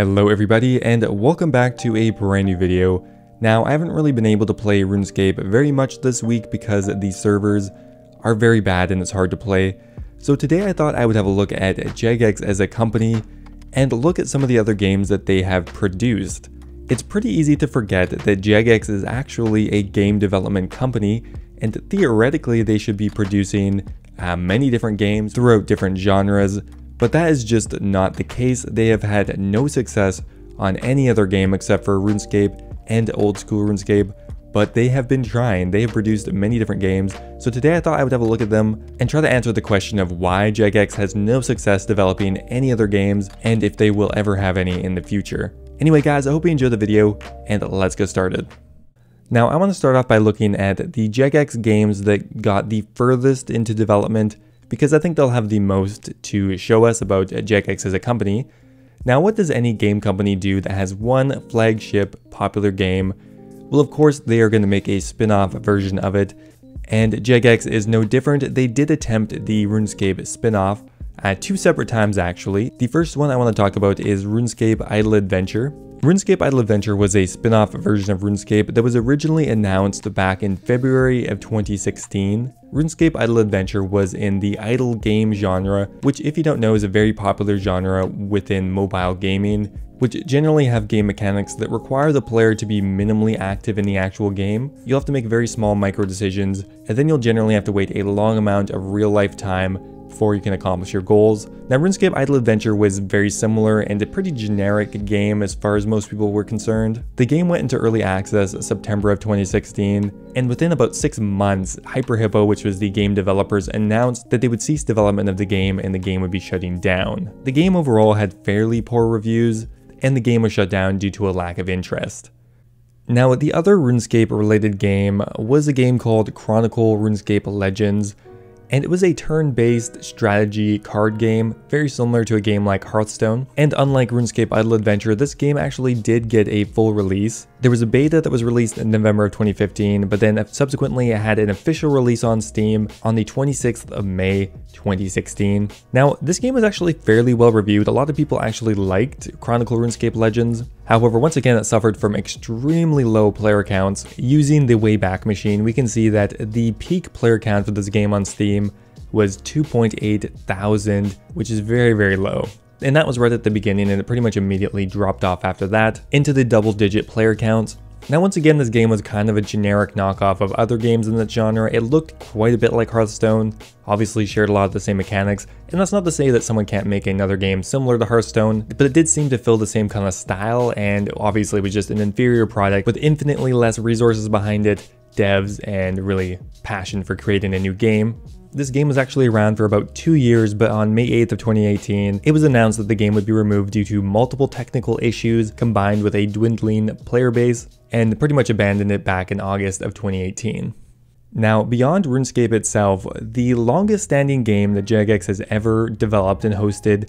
Hello everybody and welcome back to a brand new video. Now I haven't really been able to play RuneScape very much this week because the servers are very bad and it's hard to play. So today I thought I would have a look at Jagex as a company and look at some of the other games that they have produced. It's pretty easy to forget that Jagex is actually a game development company and theoretically they should be producing uh, many different games throughout different genres but that is just not the case. They have had no success on any other game except for RuneScape and old school RuneScape, but they have been trying. They have produced many different games. So today I thought I would have a look at them and try to answer the question of why Jagex has no success developing any other games and if they will ever have any in the future. Anyway guys, I hope you enjoyed the video and let's get started. Now I want to start off by looking at the Jagex games that got the furthest into development because I think they'll have the most to show us about uh, Jagex as a company. Now, what does any game company do that has one flagship popular game? Well, of course, they are going to make a spin off version of it, and Jagex is no different. They did attempt the RuneScape spin off at uh, two separate times, actually. The first one I want to talk about is RuneScape Idle Adventure. RuneScape Idle Adventure was a spin-off version of RuneScape that was originally announced back in February of 2016. RuneScape Idle Adventure was in the idle game genre, which if you don't know is a very popular genre within mobile gaming, which generally have game mechanics that require the player to be minimally active in the actual game. You'll have to make very small micro decisions, and then you'll generally have to wait a long amount of real life time before you can accomplish your goals. Now RuneScape Idle Adventure was very similar and a pretty generic game as far as most people were concerned. The game went into early access September of 2016, and within about 6 months, Hyper Hippo, which was the game developers, announced that they would cease development of the game and the game would be shutting down. The game overall had fairly poor reviews, and the game was shut down due to a lack of interest. Now, the other RuneScape related game was a game called Chronicle RuneScape Legends, and it was a turn-based strategy card game, very similar to a game like Hearthstone. And unlike RuneScape Idle Adventure, this game actually did get a full release. There was a beta that was released in November of 2015, but then subsequently it had an official release on Steam on the 26th of May 2016. Now, this game was actually fairly well reviewed. A lot of people actually liked Chronicle RuneScape Legends. However, once again, it suffered from extremely low player counts. Using the Wayback Machine, we can see that the peak player count for this game on Steam was 2.8 thousand, which is very, very low. And that was right at the beginning and it pretty much immediately dropped off after that into the double digit player counts. Now once again this game was kind of a generic knockoff of other games in that genre, it looked quite a bit like Hearthstone, obviously shared a lot of the same mechanics, and that's not to say that someone can't make another game similar to Hearthstone, but it did seem to fill the same kind of style and obviously was just an inferior product with infinitely less resources behind it, devs, and really passion for creating a new game. This game was actually around for about two years, but on May 8th of 2018, it was announced that the game would be removed due to multiple technical issues combined with a dwindling player base, and pretty much abandoned it back in August of 2018. Now, beyond RuneScape itself, the longest standing game that Jagex has ever developed and hosted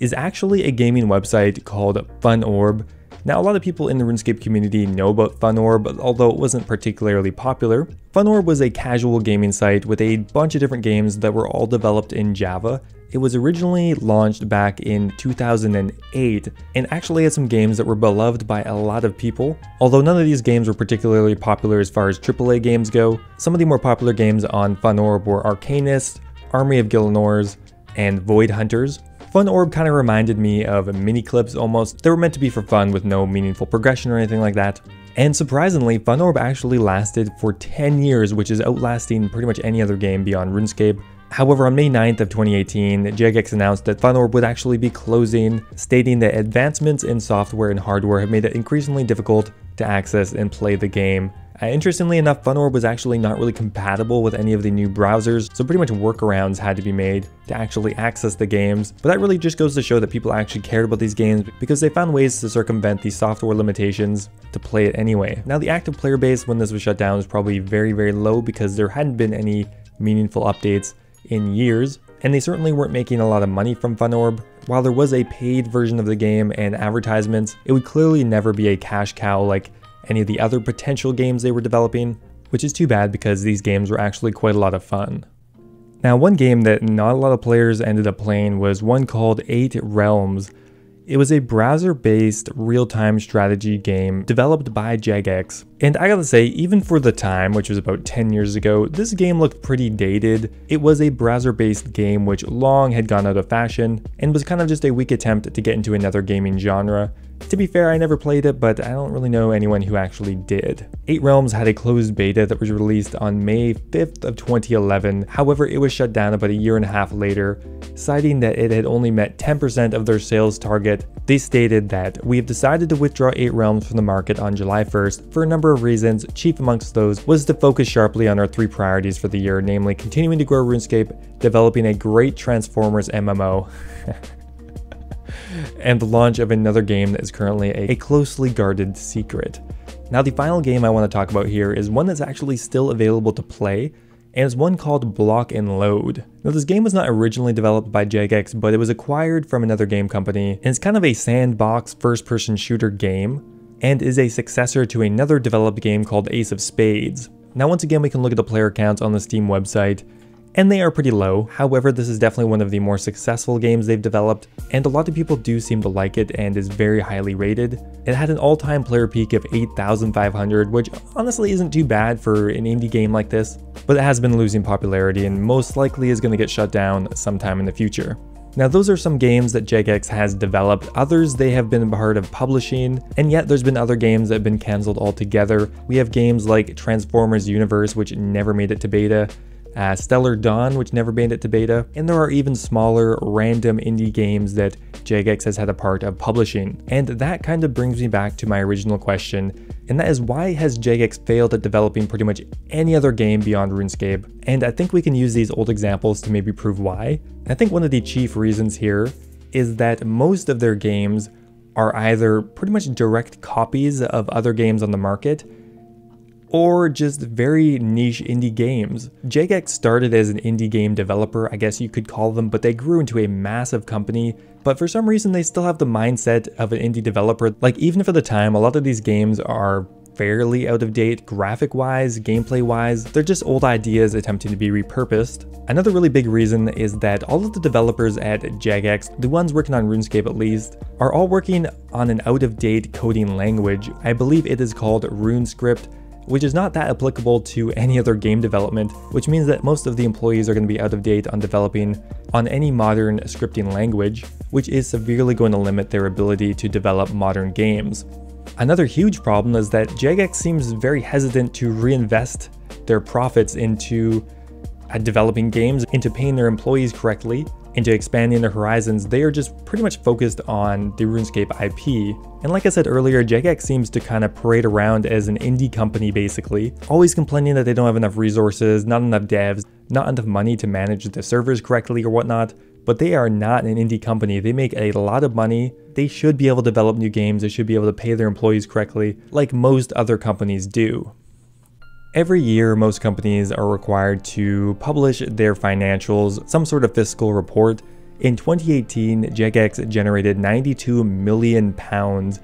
is actually a gaming website called FunOrb, now, a lot of people in the RuneScape community know about FunOrb, although it wasn't particularly popular. FunOrb was a casual gaming site with a bunch of different games that were all developed in Java. It was originally launched back in 2008 and actually had some games that were beloved by a lot of people. Although none of these games were particularly popular as far as AAA games go, some of the more popular games on FunOrb were Arcanist, Army of Gielinors, and Void Hunters. FunOrb kind of reminded me of Miniclips almost. They were meant to be for fun with no meaningful progression or anything like that. And surprisingly, FunOrb actually lasted for 10 years, which is outlasting pretty much any other game beyond RuneScape. However, on May 9th of 2018, Jagex announced that FunOrb would actually be closing, stating that advancements in software and hardware have made it increasingly difficult to access and play the game. Uh, interestingly enough, FunOrb was actually not really compatible with any of the new browsers, so pretty much workarounds had to be made to actually access the games. But that really just goes to show that people actually cared about these games because they found ways to circumvent the software limitations to play it anyway. Now the active player base when this was shut down was probably very, very low because there hadn't been any meaningful updates in years, and they certainly weren't making a lot of money from FunOrb. While there was a paid version of the game and advertisements, it would clearly never be a cash cow like any of the other potential games they were developing, which is too bad because these games were actually quite a lot of fun. Now, one game that not a lot of players ended up playing was one called Eight Realms. It was a browser-based real-time strategy game developed by Jagex. And I gotta say, even for the time, which was about 10 years ago, this game looked pretty dated. It was a browser-based game which long had gone out of fashion, and was kind of just a weak attempt to get into another gaming genre. To be fair, I never played it, but I don't really know anyone who actually did. Eight Realms had a closed beta that was released on May 5th of 2011, however it was shut down about a year and a half later, citing that it had only met 10% of their sales target. They stated that, we have decided to withdraw 8 Realms from the market on July 1st for a number of reasons, chief amongst those was to focus sharply on our three priorities for the year, namely continuing to grow RuneScape, developing a great Transformers MMO, and the launch of another game that is currently a closely guarded secret. Now the final game I want to talk about here is one that's actually still available to play, and it's one called Block N Load. Now this game was not originally developed by Jagex, but it was acquired from another game company, and it's kind of a sandbox first-person shooter game, and is a successor to another developed game called Ace of Spades. Now once again we can look at the player counts on the Steam website, and they are pretty low. However, this is definitely one of the more successful games they've developed, and a lot of people do seem to like it and is very highly rated. It had an all-time player peak of 8,500, which honestly isn't too bad for an indie game like this, but it has been losing popularity and most likely is going to get shut down sometime in the future. Now those are some games that Jagex has developed, others they have been part of publishing, and yet there's been other games that have been cancelled altogether. We have games like Transformers Universe which never made it to beta, uh, Stellar Dawn, which never made it to beta, and there are even smaller, random indie games that Jagex has had a part of publishing. And that kind of brings me back to my original question, and that is why has Jagex failed at developing pretty much any other game beyond RuneScape? And I think we can use these old examples to maybe prove why. I think one of the chief reasons here is that most of their games are either pretty much direct copies of other games on the market, or just very niche indie games. Jagex started as an indie game developer, I guess you could call them, but they grew into a massive company. But for some reason, they still have the mindset of an indie developer. Like, even for the time, a lot of these games are fairly out of date graphic wise, gameplay wise. They're just old ideas attempting to be repurposed. Another really big reason is that all of the developers at Jagex, the ones working on RuneScape at least, are all working on an out of date coding language. I believe it is called RuneScript which is not that applicable to any other game development, which means that most of the employees are going to be out of date on developing on any modern scripting language, which is severely going to limit their ability to develop modern games. Another huge problem is that Jagex seems very hesitant to reinvest their profits into uh, developing games, into paying their employees correctly, into expanding their horizons, they are just pretty much focused on the RuneScape IP. And like I said earlier, Jagex seems to kind of parade around as an indie company basically, always complaining that they don't have enough resources, not enough devs, not enough money to manage the servers correctly or whatnot. But they are not an indie company. They make a lot of money. They should be able to develop new games. They should be able to pay their employees correctly, like most other companies do. Every year, most companies are required to publish their financials, some sort of fiscal report. In 2018, Jagex generated 92 million pounds,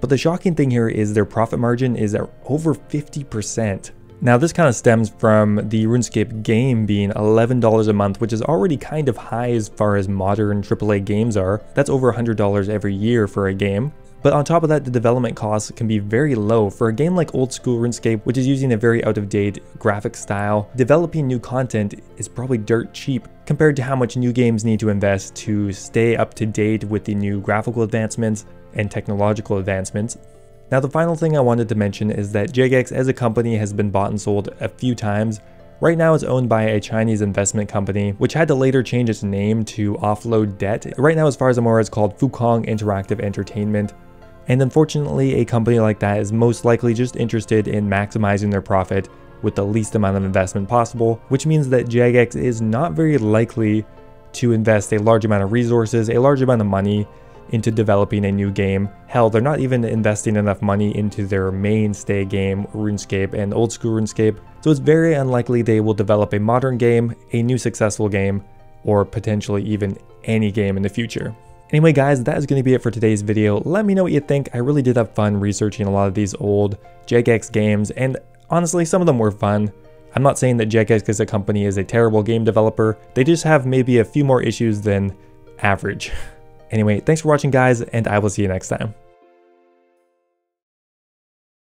but the shocking thing here is their profit margin is over 50%. Now this kind of stems from the RuneScape game being $11 a month, which is already kind of high as far as modern AAA games are. That's over $100 every year for a game. But on top of that, the development costs can be very low. For a game like old school RuneScape, which is using a very out of date graphic style, developing new content is probably dirt cheap compared to how much new games need to invest to stay up to date with the new graphical advancements and technological advancements. Now the final thing I wanted to mention is that Jagex as a company has been bought and sold a few times. Right now it's owned by a Chinese investment company, which had to later change its name to Offload Debt. Right now as far as I'm aware it's called Fukong Interactive Entertainment. And unfortunately, a company like that is most likely just interested in maximizing their profit with the least amount of investment possible, which means that Jagex is not very likely to invest a large amount of resources, a large amount of money into developing a new game. Hell, they're not even investing enough money into their mainstay game, RuneScape and old school RuneScape, so it's very unlikely they will develop a modern game, a new successful game, or potentially even any game in the future. Anyway guys, that is going to be it for today's video. Let me know what you think. I really did have fun researching a lot of these old Jagex games, and honestly, some of them were fun. I'm not saying that Jagex as a company is a terrible game developer, they just have maybe a few more issues than average. Anyway, thanks for watching guys, and I will see you next time.